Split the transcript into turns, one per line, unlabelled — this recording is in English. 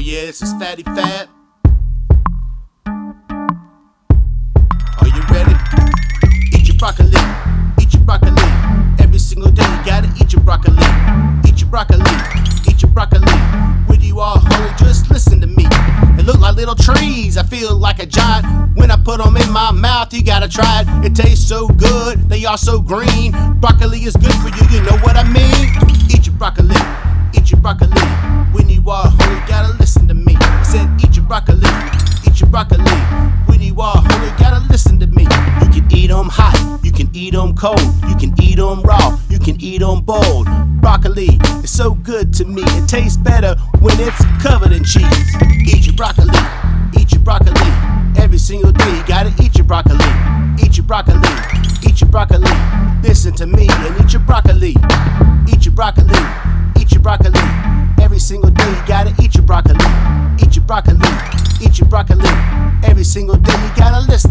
Oh, yeah, this is Fatty Fat. Are you ready? Eat your broccoli. Eat your broccoli. Every single day you gotta eat your broccoli. Eat your broccoli. Eat your broccoli. When you all just listen to me. They look like little trees. I feel like a giant. When I put them in my mouth, you gotta try it. It tastes so good. They are so green. Broccoli is good for you. You know what I mean? Can eat them cold. You can eat them raw. You can eat them. Broccoli is so good to me. It tastes better when it's covered in cheese. Eat your broccoli. Eat your broccoli. Every single day, you gotta eat your broccoli. Eat your broccoli. Eat your broccoli. Listen to me and eat your broccoli. Eat your broccoli. Eat your broccoli. Every single day, you gotta eat your broccoli. Eat your broccoli. Eat your broccoli. Every single day, you gotta listen.